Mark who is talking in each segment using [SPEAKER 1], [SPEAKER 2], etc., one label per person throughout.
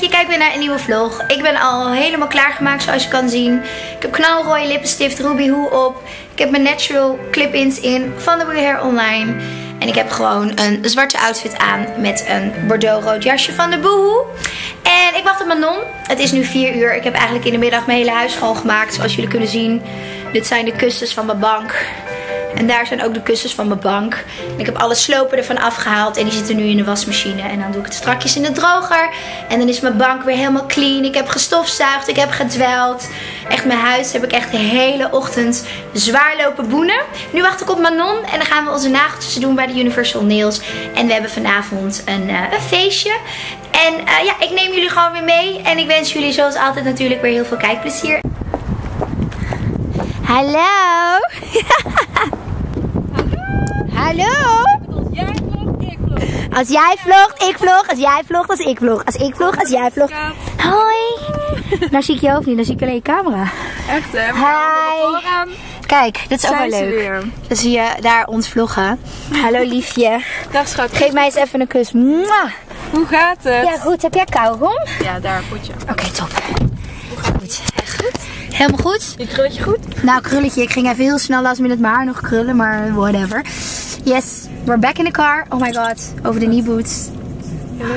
[SPEAKER 1] je kijkt weer naar een nieuwe vlog. Ik ben al helemaal klaargemaakt zoals je kan zien. Ik heb knalrooie lippenstift Ruby Hoe op. Ik heb mijn natural clip-ins in van de We Hair Online. En ik heb gewoon een zwarte outfit aan met een bordeaux rood jasje van de Boohoo. En ik wacht op Manon. Het is nu 4 uur. Ik heb eigenlijk in de middag mijn hele huis schoongemaakt zoals jullie kunnen zien. Dit zijn de kussens van mijn bank. En daar zijn ook de kussens van mijn bank. Ik heb alle slopen ervan afgehaald. En die zitten nu in de wasmachine. En dan doe ik het strakjes in de droger. En dan is mijn bank weer helemaal clean. Ik heb gestofzuigd. Ik heb gedweld. Echt mijn huis heb ik echt de hele ochtend zwaar lopen boenen. Nu wacht ik op Manon. En dan gaan we onze nageltjes doen bij de Universal Nails. En we hebben vanavond een, uh, een feestje. En uh, ja, ik neem jullie gewoon weer mee. En ik wens jullie zoals altijd natuurlijk weer heel veel kijkplezier. Hallo! Hallo! Als jij vlogt, ik vlog. Als jij vlogt, als ik vlog. Als ik vlog, als jij vlogt. Hoi! Nou zie ik je hoofd niet, dan zie ik alleen je camera.
[SPEAKER 2] Echt hè?
[SPEAKER 1] Hi! Kijk, dit is ook wel leuk. Dan zie je daar ons vloggen. Hallo liefje.
[SPEAKER 2] Dag schat.
[SPEAKER 1] Geef mij eens even een kus.
[SPEAKER 2] Hoe gaat het?
[SPEAKER 1] Ja goed, heb jij kauwgom?
[SPEAKER 2] Ja, daar, potje.
[SPEAKER 1] Oké, top. Hoe gaat het? Echt goed? Helemaal goed?
[SPEAKER 2] Je krulletje goed?
[SPEAKER 1] Nou, krulletje. Ik ging even heel snel last met mijn haar nog krullen, maar whatever. Yes, we're back in the car. Oh my god, over de kneeboots.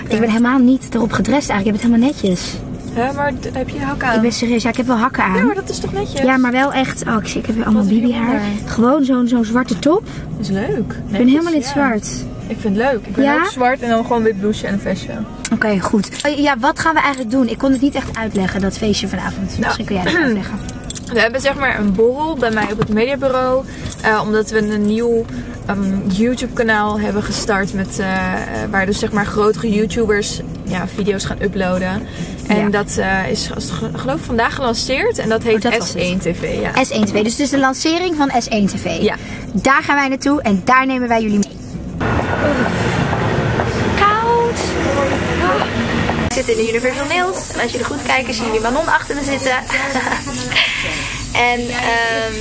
[SPEAKER 1] ik ben helemaal niet erop gedrest eigenlijk. Ik heb het helemaal netjes.
[SPEAKER 2] Ja, maar heb je hakken aan?
[SPEAKER 1] Ik ben serieus. Ja, ik heb wel hakken aan.
[SPEAKER 2] Ja, maar dat is toch netjes?
[SPEAKER 1] Ja, maar wel echt... Oh, ik, zie, ik heb weer allemaal bibi haar. Gewoon zo'n zo'n zwarte top.
[SPEAKER 2] Dat is leuk. Netjes,
[SPEAKER 1] ik ben helemaal in het zwart.
[SPEAKER 2] Ik vind het leuk. Ik ben
[SPEAKER 1] Ja?
[SPEAKER 2] ook zwart en dan gewoon wit blouseje en een vestje.
[SPEAKER 1] Oké, goed. Oh, Ja, wat gaan we eigenlijk doen? Ik kon het niet echt uitleggen, dat feestje vanavond. Misschien kun jij het uitleggen.
[SPEAKER 2] We hebben zeg maar een borrel bij mij op het mediabureau. eh, omdat we een nieuw ehm, YouTube kanaal hebben gestart. Met, eh, eh, waar dus zeg maar grotere YouTubers ja, video's gaan uploaden. En
[SPEAKER 1] Ja.
[SPEAKER 2] dat is als- geloof ik vandaag gelanceerd. En dat heet
[SPEAKER 1] Oh, dat was
[SPEAKER 2] S1 TV. Ja.
[SPEAKER 1] S1 TV. Dus het is de lancering van S1 TV.
[SPEAKER 2] Ja.
[SPEAKER 1] Daar gaan wij naartoe en daar nemen wij jullie mee. Koud. Ik zit in de Universal Nails. En als jullie goed kijken zien jullie Manon achter me zitten. en ehm,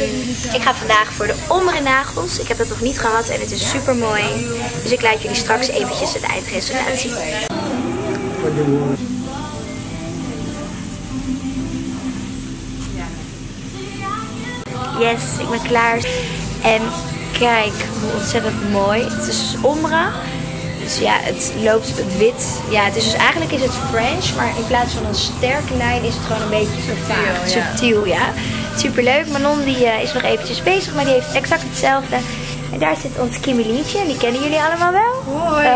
[SPEAKER 1] ik ga vandaag voor de ondere nagels. Ik heb dat nog niet gehad en het is super mooi. Dus ik laat jullie straks eventjes het eindresultaat zien. Yes, ik ben klaar. En kijk hoe ontzettend mooi. Het is dus omra. Dus ja, het loopt het wit. Ja, het is dus eigenlijk is het French, maar in plaats van een sterke lijn is het gewoon een beetje vervaagd.
[SPEAKER 2] ja.
[SPEAKER 1] Subtiel, ja. Superleuk. Manon die eh, is nog eventjes bezig, maar die heeft exact hetzelfde. En daar zit ons Kimberlietje en die kennen jullie allemaal wel.
[SPEAKER 2] Hoi.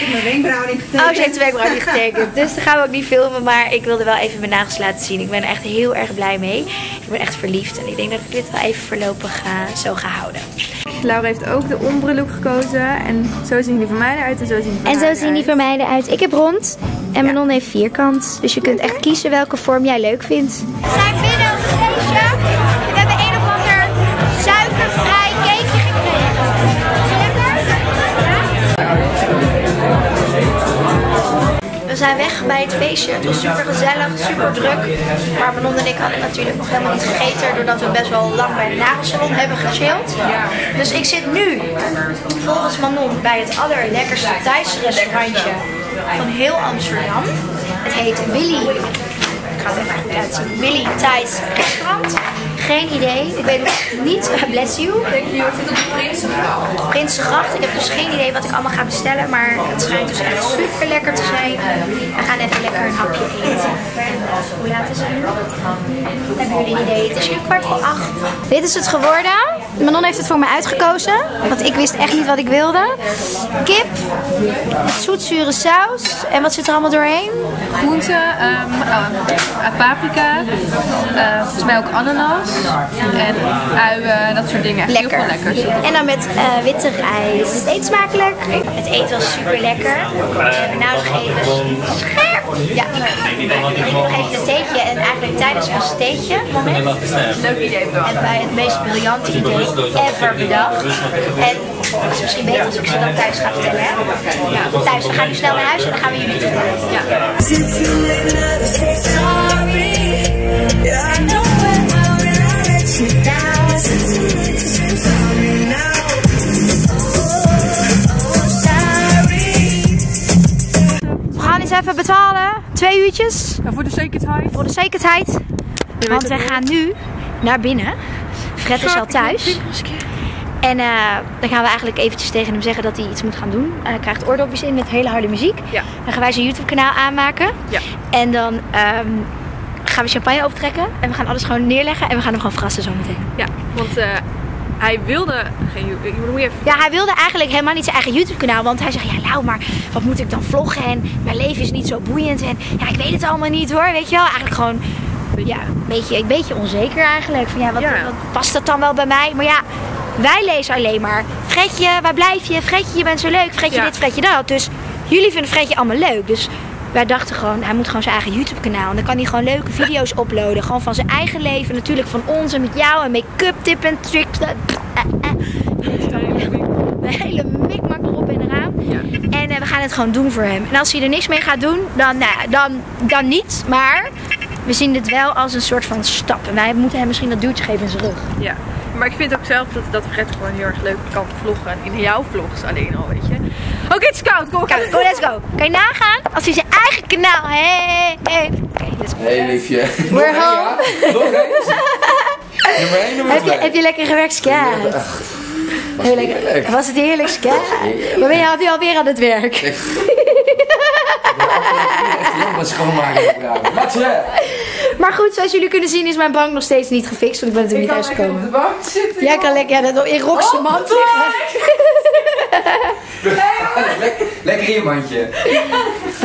[SPEAKER 1] Hoi.
[SPEAKER 3] Mijn wenkbrauw niet getekend.
[SPEAKER 1] Oh, ze heeft de wenkbrauw niet getekend. Dus dan gaan we ook niet filmen. Maar ik wilde wel even mijn nagels laten zien. Ik ben er echt heel erg blij mee. Ik ben echt verliefd. En ik denk dat ik dit wel even voorlopig ga, zo ga houden.
[SPEAKER 2] Laura heeft ook de ombre look gekozen. En zo zien die van mij eruit en zo zien die van
[SPEAKER 1] En
[SPEAKER 2] haar
[SPEAKER 1] zo zien die voor mij eruit. Ik heb rond. En Manon heeft vierkant. Dus je kunt echt kiezen welke vorm jij leuk vindt. Zijn weg bij het feestje. Het was super gezellig, super druk. Maar Manon en ik hadden natuurlijk nog helemaal niet gegeten. Doordat we best wel lang bij de nagelsalon hebben gechilled. Dus ik zit nu volgens Manon bij het allerlekkerste Thaise restaurantje van heel Amsterdam. Het heet Willy. Ik ga het. Willy restaurant. Geen idee. Ik weet niet. Bless you.
[SPEAKER 2] Denk het zit op de Prinsengracht.
[SPEAKER 1] Ik heb dus geen idee wat ik allemaal ga bestellen. Maar het schijnt dus echt super lekker te zijn. We gaan even lekker een hapje eten. En hoe laat is het nu? Hebben jullie een idee? Het is nu kwart voor acht. Dit is het geworden. Manon heeft het voor me uitgekozen. Want ik wist echt niet wat ik wilde. Kip. Zoetzure saus. En wat zit er allemaal doorheen?
[SPEAKER 2] Groenten, ehm, eh, paprika, eh, volgens mij ook ananas en uien, dat soort dingen.
[SPEAKER 1] Lekker.
[SPEAKER 2] Heel veel lekkers.
[SPEAKER 1] En dan met eh, witte rijst. Het eet smakelijk? Het eten was super lekker. We hebben nou nog even scherp. Ja, ik nog even een theetje. En eigenlijk tijdens ons theetje moment
[SPEAKER 2] Leuk idee
[SPEAKER 1] hebben wij het meest briljante idee ever bedacht. En het is misschien beter als ik ze dan thuis ga vertellen. Hè? Ja, thuis, we gaan nu snel naar huis en dan gaan we jullie vertellen.
[SPEAKER 2] Ja.
[SPEAKER 4] Sorry.
[SPEAKER 1] We gaan eens even betalen. Twee uurtjes.
[SPEAKER 2] En voor de zekerheid.
[SPEAKER 1] Voor de zekerheid. Want wij gaan nu naar binnen. Fred is al thuis. En eh, dan gaan we eigenlijk eventjes tegen hem zeggen dat hij iets moet gaan doen. Hij krijgt oordopjes in met hele harde muziek.
[SPEAKER 2] Ja.
[SPEAKER 1] Dan gaan wij zijn YouTube kanaal aanmaken.
[SPEAKER 2] Ja.
[SPEAKER 1] En dan ehm, gaan we champagne optrekken. En we gaan alles gewoon neerleggen. En we gaan hem gewoon verrassen zometeen.
[SPEAKER 2] Ja, want eh, hij wilde geen YouTube. Even.
[SPEAKER 1] Ja, hij wilde eigenlijk helemaal niet zijn eigen YouTube kanaal. Want hij zegt, ja nou, maar wat moet ik dan vloggen? En mijn leven is niet zo boeiend. En ja, ik weet het allemaal niet hoor. Weet je wel, eigenlijk gewoon... Ja, een beetje, een beetje onzeker eigenlijk. Van, ja, wat,
[SPEAKER 2] Ja.
[SPEAKER 1] wat past dat dan wel bij mij? Maar ja, wij lezen alleen maar. Fredje, waar blijf je? Fredje, je bent zo leuk. Fredje
[SPEAKER 2] Ja.
[SPEAKER 1] dit, Fredje dat. Dus jullie vinden Fredje allemaal leuk. Dus wij dachten gewoon, hij moet gewoon zijn eigen YouTube kanaal. En dan kan hij gewoon leuke video's uploaden. Gewoon van zijn eigen leven. Natuurlijk van ons en met jou. En make-up tip en tricks. Eh, eh, eh. Een hele mikmak erop en eraan.
[SPEAKER 2] Ja.
[SPEAKER 1] En we gaan het gewoon doen voor hem. En als hij er niks mee gaat doen, dan, nou, dan, dan niet. Maar we zien dit wel als een soort van stap. En wij moeten hem misschien dat duwtje geven in zijn rug.
[SPEAKER 2] Ja. Maar ik vind ook zelf dat, dat Fred gewoon heel erg leuk kan vloggen. In jouw vlogs alleen al, weet je. Oké, het is koud. Kom,
[SPEAKER 1] Kijk, go, let's go. Kan je nagaan? Als hij zijn eigen kanaal... Hey, hey. Oké, let's go.
[SPEAKER 3] Hey liefje.
[SPEAKER 1] We're
[SPEAKER 3] ja? Nog één? Nummer 1, nummer
[SPEAKER 1] Heb
[SPEAKER 3] 2.
[SPEAKER 1] je, heb je lekker gewerkt, skat? Heel lekker.
[SPEAKER 3] heerlijk.
[SPEAKER 1] Was het heerlijk, skat? Maar ben je alweer, alweer aan het werk?
[SPEAKER 3] Ik echt heel schoonmaken. Matje!
[SPEAKER 1] Maar goed, zoals jullie kunnen zien is mijn bank nog steeds niet gefixt. Want ik ben natuurlijk niet thuisgekomen.
[SPEAKER 3] bank zitten.
[SPEAKER 1] Jij kan lekker ja, dat in Rox
[SPEAKER 3] Oh,
[SPEAKER 1] mand liggen.
[SPEAKER 3] Lekker, lekker in je mandje.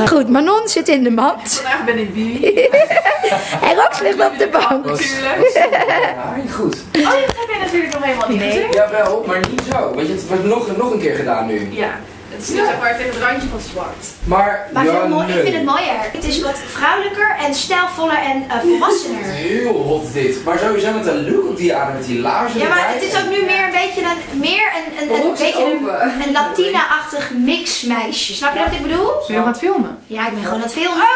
[SPEAKER 1] Goed, Manon zit in de mand.
[SPEAKER 2] Vandaag ben ik wie?
[SPEAKER 1] En Rox ligt op de bank.
[SPEAKER 3] Was,
[SPEAKER 2] Tuurlijk.
[SPEAKER 3] was, ja, niet goed.
[SPEAKER 2] Oh, dat heb je natuurlijk nog helemaal niet gezien.
[SPEAKER 3] Jawel, maar niet zo. Want je, het wordt nog, nog een keer gedaan nu.
[SPEAKER 2] Ja. Het is niet zeg maar tegen het randje van zwart.
[SPEAKER 3] Maar,
[SPEAKER 1] Maar
[SPEAKER 3] ja,
[SPEAKER 1] mooi, ik vind het mooier. Het is wat vrouwelijker en stijlvoller en eh, volwassener.
[SPEAKER 3] Heel hot dit. Maar sowieso met de look op die aan met die laarzen
[SPEAKER 1] Ja, maar
[SPEAKER 3] erbij.
[SPEAKER 1] het is ook nu meer een beetje een, meer een, een, een, beetje een, een Latina-achtig mixmeisje. Snap je wat ik bedoel?
[SPEAKER 2] Ben je nog aan het filmen?
[SPEAKER 1] Ja, ik ben gewoon aan het filmen.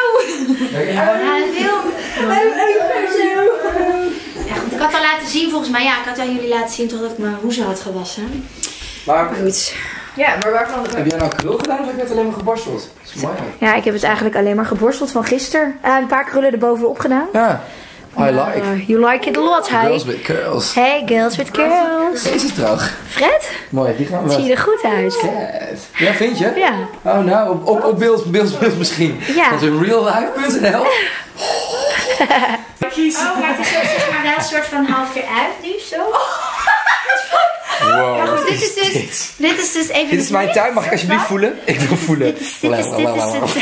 [SPEAKER 1] Ik ben aan het filmen. Ja, goed, ik had al laten zien volgens mij. Ja, ik had aan jullie laten zien toch dat ik mijn hoezen had gewassen.
[SPEAKER 3] Maar
[SPEAKER 1] Goed.
[SPEAKER 2] Ja, maar waarvan?
[SPEAKER 3] heb jij nou krul gedaan of heb je het alleen maar geborsteld? Dat is mooi.
[SPEAKER 1] Ja, ik heb het eigenlijk alleen maar geborsteld van gisteren. Eh, een paar krullen erbovenop gedaan.
[SPEAKER 3] Ja, I like.
[SPEAKER 1] Uh, you like it a lot, hey?
[SPEAKER 3] Girls with curls.
[SPEAKER 1] Hey, girls with curls.
[SPEAKER 3] Deze is droog.
[SPEAKER 1] Fred,
[SPEAKER 3] Mooi, die gaan we
[SPEAKER 1] zie je er goed uit?
[SPEAKER 3] Cat. Ja, vind je?
[SPEAKER 1] Ja.
[SPEAKER 3] Oh nou, op, op, op beeld, beeld, beeld misschien.
[SPEAKER 1] Ja.
[SPEAKER 3] Dat is reallife.nl.
[SPEAKER 1] Oh, maar het is zo, zeg maar wel een soort van half eruit nu, zo.
[SPEAKER 3] Wow,
[SPEAKER 1] goed, dit is dus,
[SPEAKER 3] dit?
[SPEAKER 1] dit is dus even...
[SPEAKER 3] Dit is mijn tuin, mag ik alsjeblieft voelen? Ik wil voelen.
[SPEAKER 1] Dit is, dit is, dit is, dit is,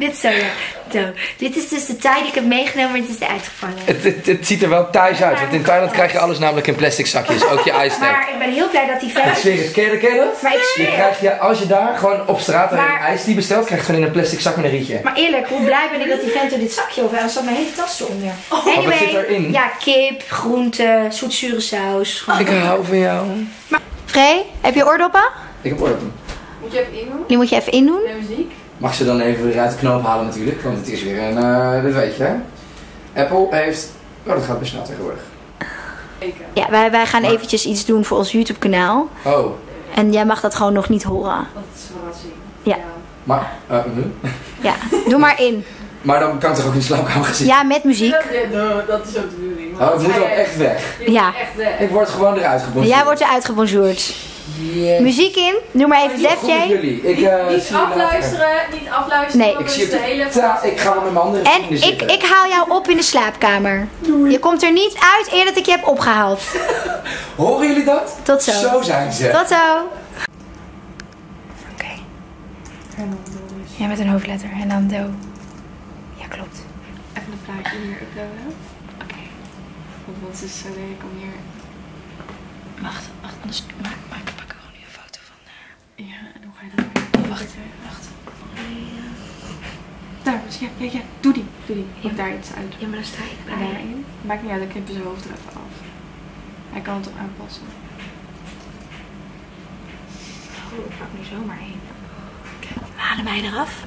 [SPEAKER 1] dit zo, ja. Zo. Dit is dus de tijd die ik heb meegenomen en het is eruit gevallen.
[SPEAKER 3] Het, het, het ziet er wel thuis uit, want in Thailand krijg je alles namelijk in plastic zakjes, ook je ijstek.
[SPEAKER 1] Maar ik ben heel blij dat die
[SPEAKER 3] Ik
[SPEAKER 1] verder...
[SPEAKER 3] zweer het, ken je dat, je?
[SPEAKER 1] Maar ik
[SPEAKER 3] Je
[SPEAKER 1] zweer.
[SPEAKER 3] krijgt je, als je daar gewoon op straat een
[SPEAKER 1] Maar-
[SPEAKER 3] ijs die bestelt, krijg je gewoon in een plastic zak met een rietje.
[SPEAKER 1] Maar eerlijk, hoe blij ben ik dat die vent er dit zakje over heeft? Er zat mijn hele tas eronder.
[SPEAKER 3] maar wat zit erin?
[SPEAKER 1] Ja, kip, groenten, zoetzure saus. Gewoon.
[SPEAKER 3] Ik hou van jou.
[SPEAKER 1] Frey, heb je oordoppen?
[SPEAKER 3] Ik heb oordoppen.
[SPEAKER 2] Moet je even indoen?
[SPEAKER 1] Die moet je even indoen.
[SPEAKER 2] Met muziek?
[SPEAKER 3] Mag ze dan even weer uit de knoop halen natuurlijk, want het is weer een, eh dat weet je hè. Apple heeft, oh dat gaat best snel tegenwoordig.
[SPEAKER 1] Ja, wij, wij gaan eventjes iets doen voor ons YouTube kanaal.
[SPEAKER 3] Oh,
[SPEAKER 1] En jij mag dat gewoon nog niet horen.
[SPEAKER 2] Dat is een verrassing.
[SPEAKER 1] Ja.
[SPEAKER 3] maar, eh, huh?
[SPEAKER 1] Ja, doe maar in.
[SPEAKER 3] maar dan kan het toch ook in de slaapkamer gaan zitten?
[SPEAKER 1] Ja, met muziek.
[SPEAKER 2] Ja, dat is ook de bedoeling.
[SPEAKER 3] Oh, ik moet ook echt weg.
[SPEAKER 1] Ja.
[SPEAKER 2] Echt weg.
[SPEAKER 3] Ik word gewoon eruit gebonjourd.
[SPEAKER 1] Jij wordt eruit gebonjourd. Muziek in. Doe maar even
[SPEAKER 3] jullie. Ik, eh,
[SPEAKER 2] Niet
[SPEAKER 3] later.
[SPEAKER 2] afluisteren, niet afluisteren.
[SPEAKER 1] Nee.
[SPEAKER 3] Ik
[SPEAKER 2] dan
[SPEAKER 3] zie
[SPEAKER 2] de
[SPEAKER 3] het.
[SPEAKER 2] hele
[SPEAKER 3] Ja, ik ga wel met mijn handen in de
[SPEAKER 1] En ik,
[SPEAKER 3] zitten.
[SPEAKER 1] ik haal jou op in de slaapkamer. Je komt er niet uit eer dat ik je heb opgehaald.
[SPEAKER 3] Horen jullie dat?
[SPEAKER 1] Tot zo.
[SPEAKER 3] Zo zijn ze.
[SPEAKER 1] Tot zo. Oké. Ja, met een hoofdletter. Hernando. Ja, klopt.
[SPEAKER 2] Even een plaatje hier uploaden. Oké. Want het is zo leuk om hier...
[SPEAKER 1] Wacht, wacht, anders maak, maak, pak er gewoon nu een foto van.
[SPEAKER 2] Ja, en hoe ga je dat Wacht, wacht. Daar, dus ja, ja, ja. Doe die, doe die. Maak daar iets uit.
[SPEAKER 1] Ja, maar dan sta ik
[SPEAKER 2] En daarin. Maakt niet uit, dan knippen zijn hoofd er even af. Hij kan het toch aanpassen.
[SPEAKER 1] Oh, ik pak nu zomaar heen. We halen mij eraf.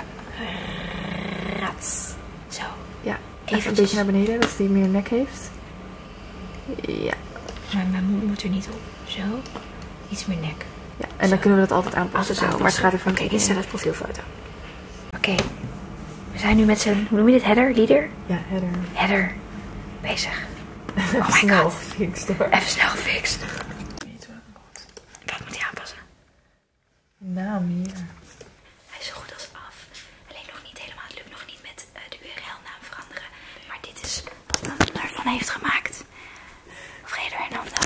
[SPEAKER 1] Rats. Zo.
[SPEAKER 2] Ja,
[SPEAKER 1] Even
[SPEAKER 2] even een beetje naar beneden, dat hij meer nek heeft. Ja.
[SPEAKER 1] Maar mijn mond moet er niet op. Zo. Iets meer nek.
[SPEAKER 2] En dan kunnen we dat altijd aanpassen.
[SPEAKER 1] Altijd
[SPEAKER 2] zo. Maar het gaat er van
[SPEAKER 1] Oké, dit staat het profielfoto. Oké. zijn nu met z'n, hoe noem je dit, header, leader?
[SPEAKER 2] Ja, header.
[SPEAKER 1] Header. Bezig.
[SPEAKER 2] Oh
[SPEAKER 1] my
[SPEAKER 2] snel
[SPEAKER 1] God.
[SPEAKER 2] gefixt hoor.
[SPEAKER 1] Even snel gefixt. Dat moet hij aanpassen.
[SPEAKER 2] Naam hier.
[SPEAKER 1] Hij is zo goed als af. Alleen nog niet helemaal. Het lukt nog niet met eh, de URL-naam veranderen. Maar dit is wat Nando daarvan heeft gemaakt. Vrede Hernando.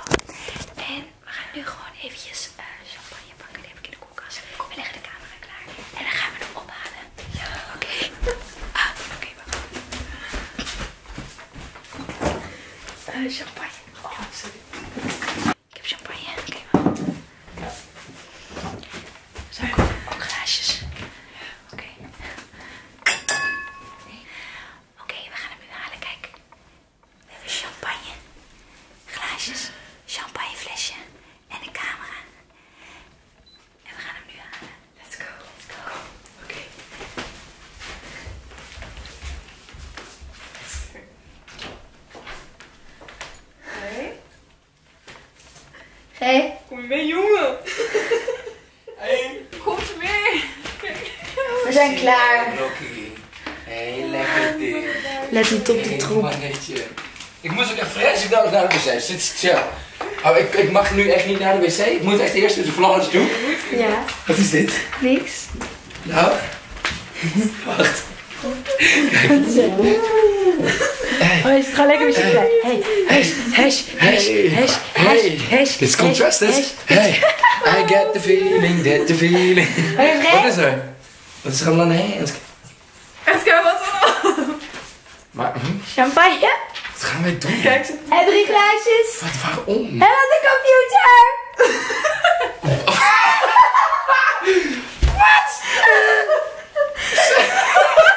[SPEAKER 1] En we gaan nu gewoon eventjes eh, champagne pakken. Die heb ik in de koelkast. We leggen de camera klaar. En dan gaan we hem ophalen. Ja, oké. Ah, oké, wacht. Eh, champagne. Oh, sorry. Ik heb champagne. Oké, wacht. Zijn ook, ook glaasjes. Oké. Oké, we gaan hem nu halen. Kijk. We hebben champagne. Glaasjes. Champagneflesje. En een camera. En we gaan hem nu halen. Let's go. Let's go. Oké. Hey.
[SPEAKER 2] Kom je mee, jongen? Komt mee.
[SPEAKER 1] We zijn klaar.
[SPEAKER 3] Rocky. Hey, lekker ding.
[SPEAKER 1] Let niet op de
[SPEAKER 3] Hey,
[SPEAKER 1] troep.
[SPEAKER 3] Ik moest ook echt vreselijk nodig naar de wc. Zit chill. Oh, ik, ik mag nu echt niet naar de wc. Ik moet echt eerst de vloggers doen.
[SPEAKER 1] Ja,
[SPEAKER 3] Wat is dit?
[SPEAKER 1] niks.
[SPEAKER 3] Nou. Wacht.
[SPEAKER 1] Oh, is het gewoon lekker bij. Hesh,
[SPEAKER 3] Hey.
[SPEAKER 1] hesh,
[SPEAKER 3] Hey.
[SPEAKER 1] hesh, hesh.
[SPEAKER 3] Dit is contrasted. Hey. I get the feeling, get the feeling. Wat is er? Wat is er aan de hand?
[SPEAKER 2] Wat?
[SPEAKER 3] Maar, hm,
[SPEAKER 1] Champagne.
[SPEAKER 3] wat gaan wij doen?
[SPEAKER 2] Kijk ze.
[SPEAKER 1] En drie glaasjes.
[SPEAKER 3] Wat, waarom?
[SPEAKER 1] En op de computer.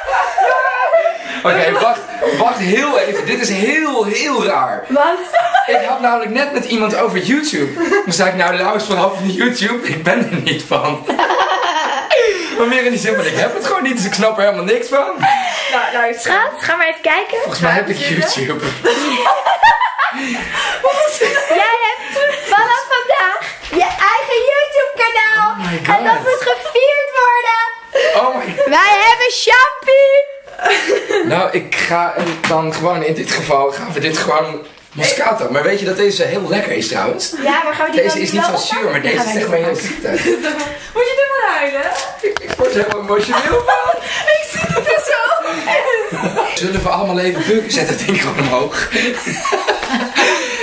[SPEAKER 3] Oké, wacht, wacht heel even. Dit is heel, heel raar.
[SPEAKER 1] Wat?
[SPEAKER 3] Ik had namelijk net met iemand over YouTube. Toen zei ik, nou luister vanaf van YouTube, ik ben er niet van. Maar meer in die zin van, ik heb het gewoon niet, dus ik snap er helemaal niks van.
[SPEAKER 2] Nou, luister.
[SPEAKER 1] Schat, ga maar even kijken.
[SPEAKER 3] Volgens mij heb ik YouTube.
[SPEAKER 1] Jij hebt vanaf vandaag je eigen YouTube kanaal.
[SPEAKER 3] Oh my
[SPEAKER 1] En dat
[SPEAKER 3] God.
[SPEAKER 1] moet gevierd worden.
[SPEAKER 3] Oh my
[SPEAKER 1] Wij hebben champie.
[SPEAKER 3] Nou, ik ga dan gewoon, in dit geval gaan we dit gewoon Moscato. Maar weet je dat deze heel lekker is trouwens?
[SPEAKER 1] Ja, maar gaan we die
[SPEAKER 3] Deze is niet zo zuur, maar deze is echt maar heel zoet.
[SPEAKER 2] Moet je er maar huilen?
[SPEAKER 3] Ik word er helemaal emotioneel van.
[SPEAKER 2] Ik zie het er zo.
[SPEAKER 3] Zullen we allemaal even bukken? Zet het ding gewoon omhoog.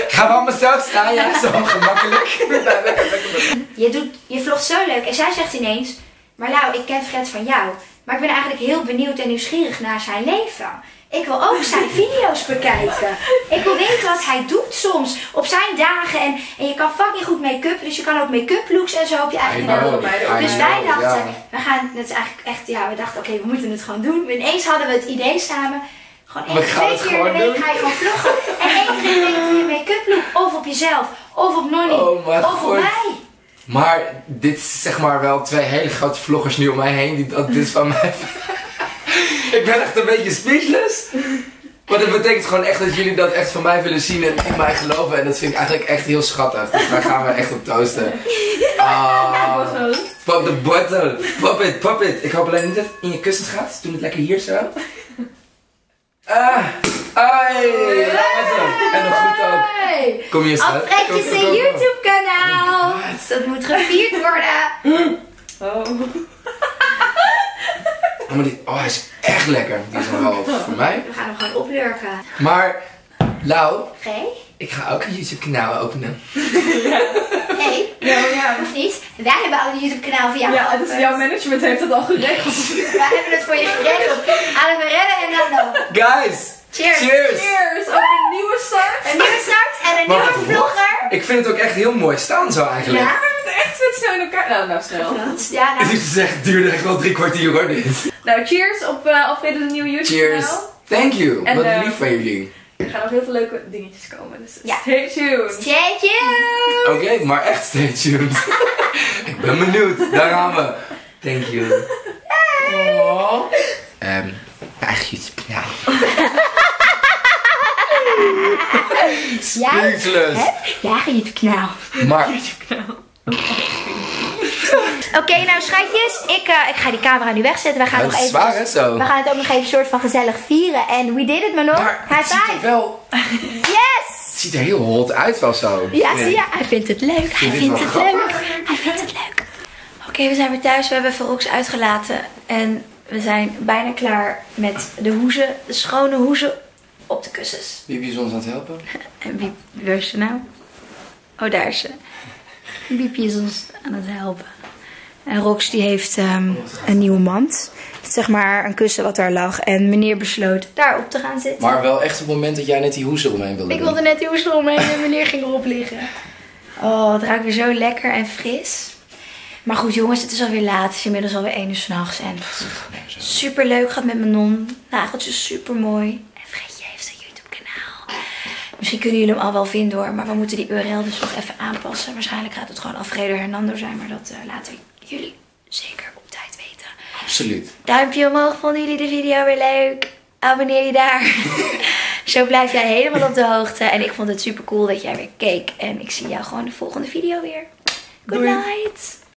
[SPEAKER 3] Gaan we allemaal zo staan? Ja, zo gemakkelijk.
[SPEAKER 1] Je, doet, je vlogt zo leuk. En zij zegt ineens... Maar Lau, ik ken Fred van jou. Maar ik ben eigenlijk heel benieuwd en nieuwsgierig naar zijn leven. Ik wil ook zijn video's bekijken. Ik wil weten wat hij doet soms. Op zijn dagen. En, en je kan fucking goed make-up. Dus je kan ook make-up looks en zo op je eigen kanaal Dus wij dachten,
[SPEAKER 3] ja.
[SPEAKER 1] we gaan, is eigenlijk echt, ja, we dachten, oké, we moeten het gewoon doen. Ineens hadden we het idee samen. Gewoon één, twee
[SPEAKER 3] het
[SPEAKER 1] keer in de week
[SPEAKER 3] doen.
[SPEAKER 1] ga je gewoon vloggen. En één keer in de week doe je make-up look. Of op jezelf, of op Nonnie,
[SPEAKER 3] Oh
[SPEAKER 1] of op mij.
[SPEAKER 3] Maar dit is zeg maar wel twee hele grote vloggers nu om mij heen. Die dat dit van mij... ik ben echt een beetje speechless. Maar dat betekent gewoon echt dat jullie dat echt van mij willen zien en in mij geloven. En dat vind ik eigenlijk echt heel schattig. Dus daar gaan we echt op toosten. Ah, pop the bottle. Pop it, pop it. Ik hoop alleen niet dat het in je kussens gaat. Doe het lekker hier zo. Ah, zo. En nog goed ook.
[SPEAKER 1] Hey.
[SPEAKER 3] Kom hier schat.
[SPEAKER 1] Afrekjes een. YouTube kanaal. Dat moet gevierd worden.
[SPEAKER 2] Oh.
[SPEAKER 3] Oh, maar die, oh, hij is echt lekker. Die is nog wel voor mij.
[SPEAKER 1] We gaan hem gewoon oplurken.
[SPEAKER 3] Maar, Lau,
[SPEAKER 1] Oké.
[SPEAKER 3] ik ga ook een YouTube kanaal openen.
[SPEAKER 1] Hey,
[SPEAKER 2] ja.
[SPEAKER 1] of niet? Wij hebben al een YouTube kanaal voor jou
[SPEAKER 2] Ja,
[SPEAKER 1] geopend.
[SPEAKER 2] dus jouw management heeft het al geregeld.
[SPEAKER 1] Wij hebben het voor je geregeld. Adem redden en dan dan.
[SPEAKER 3] Guys,
[SPEAKER 1] Cheers.
[SPEAKER 3] cheers!
[SPEAKER 2] Cheers op een nieuwe start.
[SPEAKER 1] Een nieuwe start en een
[SPEAKER 3] Maar
[SPEAKER 1] nieuwe vlogger.
[SPEAKER 3] Ik vind het ook echt heel mooi staan zo eigenlijk.
[SPEAKER 1] Ja.
[SPEAKER 2] We moeten echt vet snel in elkaar. Nou, nou snel.
[SPEAKER 1] Ja,
[SPEAKER 3] Het
[SPEAKER 1] nou.
[SPEAKER 3] is te zeggen, het duurde echt wel drie kwartier hoor dit.
[SPEAKER 2] Nou, cheers op uh, Alfredo de nieuwe YouTube
[SPEAKER 3] Cheers.
[SPEAKER 2] kanaal.
[SPEAKER 3] Thank you.
[SPEAKER 2] En,
[SPEAKER 3] Wat
[SPEAKER 2] eh,
[SPEAKER 3] lief van jullie.
[SPEAKER 2] Er gaan nog heel veel leuke dingetjes komen. Dus
[SPEAKER 1] Ja.
[SPEAKER 2] stay tuned.
[SPEAKER 1] Stay tuned.
[SPEAKER 3] Oké, maar echt stay tuned. ik ben benieuwd. Daar gaan we. Thank you. Oh. Ehm, mijn eigen YouTube kanaal. Speechless.
[SPEAKER 1] Ja, YouTube kanaal.
[SPEAKER 3] Maar
[SPEAKER 1] Oké, nou schatjes, ik, eh, ik ga die camera nu wegzetten. We gaan
[SPEAKER 3] Dat
[SPEAKER 1] nog
[SPEAKER 3] is
[SPEAKER 1] even.
[SPEAKER 3] zwaar, hè, zo.
[SPEAKER 1] We gaan het ook nog even soort van gezellig vieren. En we did it, Manon.
[SPEAKER 3] Maar
[SPEAKER 1] High
[SPEAKER 3] het ziet er wel...
[SPEAKER 1] Yes!
[SPEAKER 3] Het ziet er heel hot uit wel zo.
[SPEAKER 1] Ja, zie je? Hij vindt het leuk. Hij vindt het leuk. Hij vindt het leuk. Oké, we zijn weer thuis. We hebben Verox uitgelaten. En we zijn bijna klaar met de hoezen. De schone hoezen op de kussens.
[SPEAKER 3] Wie is ons aan het helpen?
[SPEAKER 1] En wie, waar is ze nou? Oh, daar is ze. Biepje is ons aan het helpen. En Rox die heeft ehm, een nieuwe mand. Zeg maar een kussen wat daar lag. En meneer besloot daarop te gaan zitten.
[SPEAKER 3] Maar wel echt op het moment dat jij net die hoes eromheen wilde
[SPEAKER 1] Ik
[SPEAKER 3] doen.
[SPEAKER 1] wilde net die hoesel omheen en meneer ging erop liggen. Oh, het ruikt weer zo lekker en fris. Maar goed jongens, het is alweer laat. Het is inmiddels alweer 1 uur s'nachts. En super leuk gaat met Manon. Nageltjes super mooi. En Fredje heeft een YouTube kanaal. Misschien kunnen jullie hem al wel vinden hoor. Maar we moeten die URL dus nog even aanpassen. Waarschijnlijk gaat het gewoon Alfredo Hernando zijn. Maar dat eh, laten we jullie zeker op tijd weten.
[SPEAKER 3] Absoluut.
[SPEAKER 1] Duimpje omhoog, vonden jullie de video weer leuk? Abonneer je daar. Zo blijf jij helemaal op de hoogte. En ik vond het super cool dat jij weer keek. En ik zie jou gewoon de volgende video weer. Good
[SPEAKER 2] Doei.
[SPEAKER 1] night.